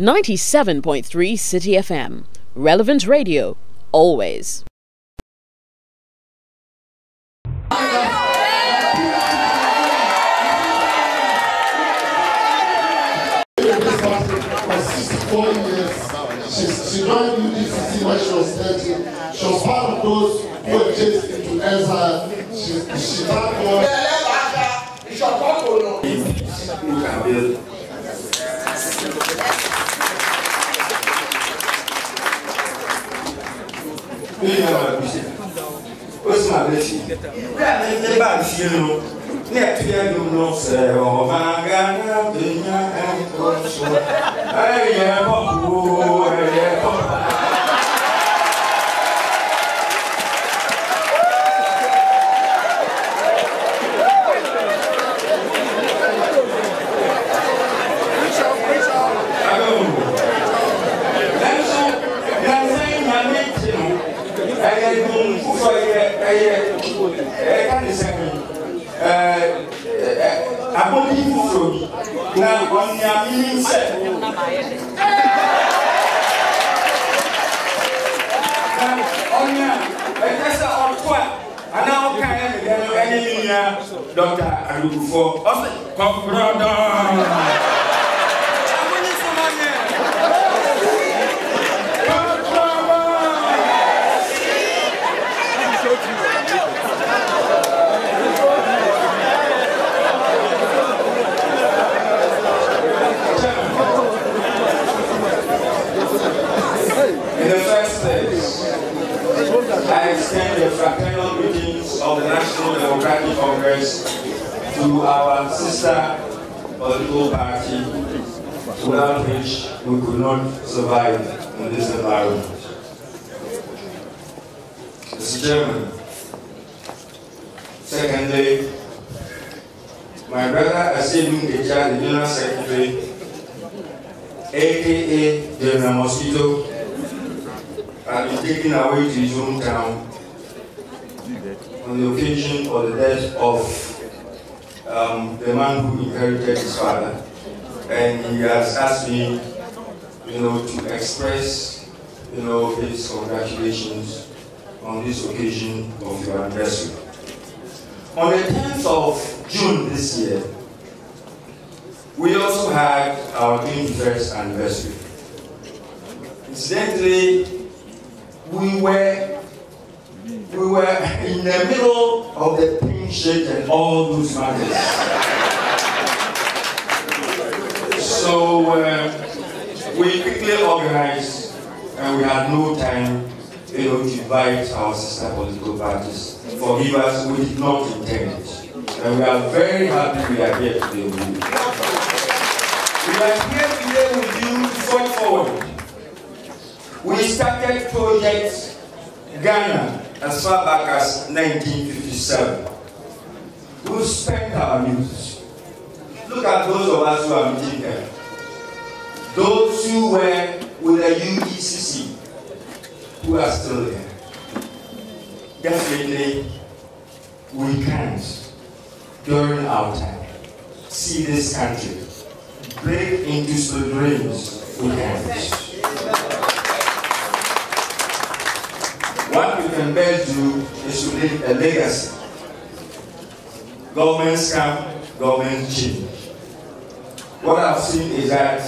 97.3 Citi FM. Relevant radio, always. For 64 years, she, she joined UGCC when she was 13. She was part of those who were chased into exile. She, she thanked God. Bisi no, ne etu ya dum no sɛ ɔba sɛ. Na ɔnya ɛkyɛ sɛ ɔto a anaa ɔka yɛ ne dɛ no ɛne ne nua dɔkta adukufoɔ ɔsɛ kɔkorɔ dɔɔ. In the first place, I extend the fraternal greetings of the National Democratic Congress to our sister political party, without which we could not survive in this environment. Mr. Chairman, secondly, my brother Asiedu Nketia, the General Secretary, aka General Mosquito, has been taken away to his hometown on the occasion of the death of um, the man who inherited his father. And he has asked me, you know, to express, you know, his congratulations on this occasion of your anniversary. On the 10th of June this year, we also had our 21st anniversary. Incidentally, we were we were in the middle of the pink sheet and all those matters. So uh, we quickly organized and we had no time you know, to invite our sister political parties. Forgive us, we did not intend it. And we are very happy we are here today with you. We are here today with you to forge forward. We started Project Ghana as far back as 1957. We spent our youth. Look at those of us who are meeting here. Those who were with the UGCC, who are still there. Definitely, we can't, during our time, see this country break into. We can't. We can best do is to leave a legacy. Governments come, governments change. What I've seen is that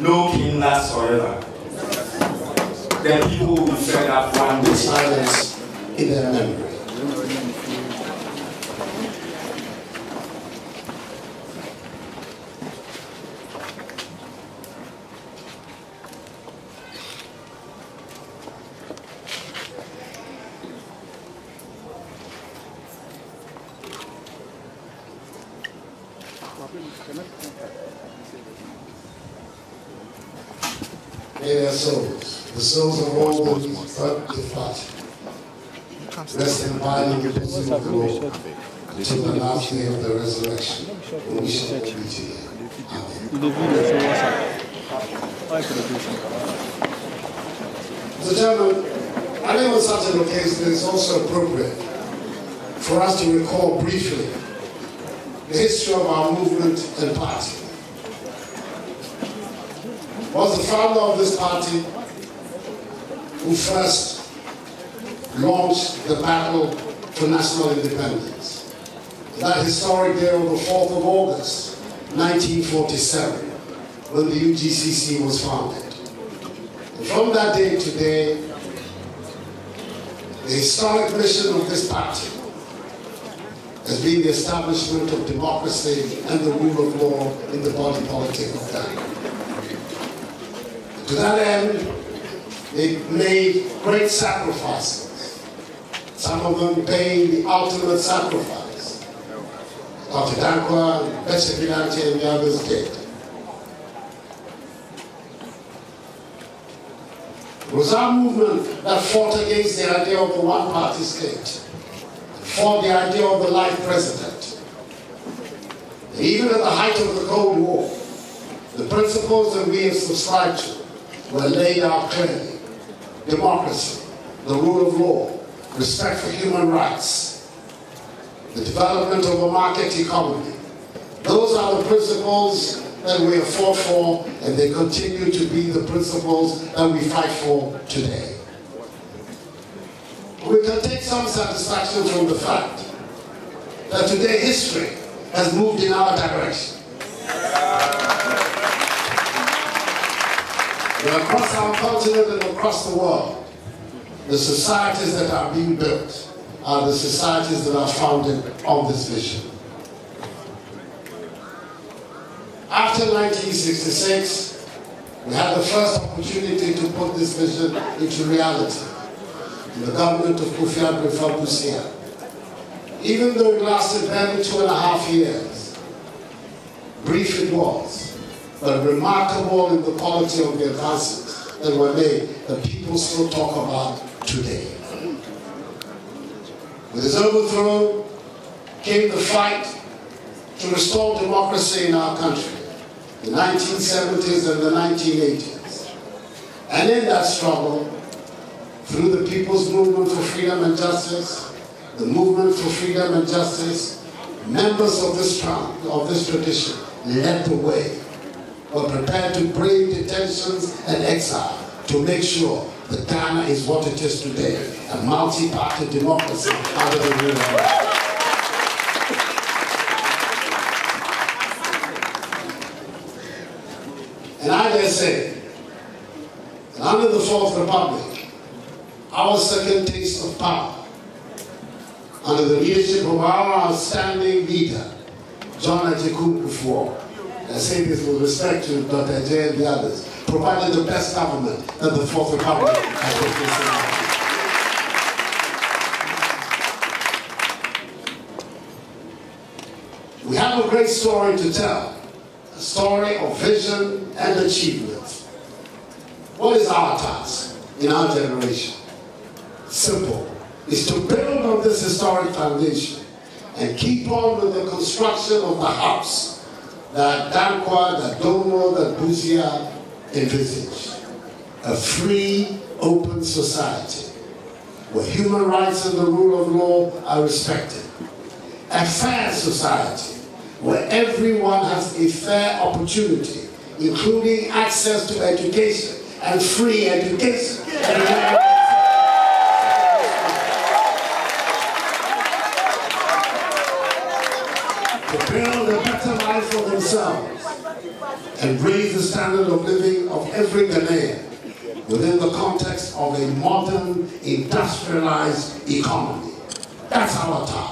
no king lasts forever. The people will be fed up one day. Silence in their memory. May their souls, the souls of all those who departed, rest in peace and glory till the last day of the resurrection, we shall all be together. Amen. Mr. Chairman, I think on such an occasion it's also appropriate for us to recall briefly the history of our movement and party. Was the founder of this party who first launched the battle for national independence. That historic day of the 4th of August, 1947, when the UGCC was founded. And from that day to today, the historic mission of this party has been the establishment of democracy and the rule of law in the body politic of Ghana. To that end, they made great sacrifices, some of them paying the ultimate sacrifice. Dr. Danquah, Obetsebi-Lamptey, and the others did. It was our movement that fought against the idea of the one-party state fought the idea of the life president. And even at the height of the Cold War, the principles that we have subscribed to were laid out clearly. Democracy, the rule of law, respect for human rights, the development of a market economy. Those are the principles that we have fought for, and they continue to be the principles that we fight for today we can take some satisfaction from the fact that today history has moved in our direction. And across our continent and across the world, the societies that are being built are the societies that are founded on this vision. After 1966, we had the first opportunity to put this vision into reality in the government of Kofi Abdul Even though it lasted barely two and a half years, brief it was, but remarkable in the quality of the advances that were made that people still talk about today. With his overthrow came the fight to restore democracy in our country, the 1970s and the 1980s. And in that struggle, through the People's Movement for Freedom and Justice, the Movement for Freedom and Justice, members of this, of this tradition led the way, were prepared to brave detentions and exile to make sure that Ghana is what it is today, a multi-party democracy the rule of law. And I dare say, that under the Fourth Republic, our second taste of power under the leadership of our outstanding leader, John Agyekum Kufuor. I say this with respect to Dr. J and the others, provided the best government that the Fourth Republic has produced We have a great story to tell, a story of vision and achievement. What is our task in our generation? simple, is to build on this historic foundation and keep on with the construction of the house that Danquah, that Dombo, that Busia envisaged. A free, open society where human rights and the rule of law are respected. A fair society where everyone has a fair opportunity, including access to education and free education. For themselves and raise the standard of living of every Ghanaian within the context of a modern industrialized economy. That's our task.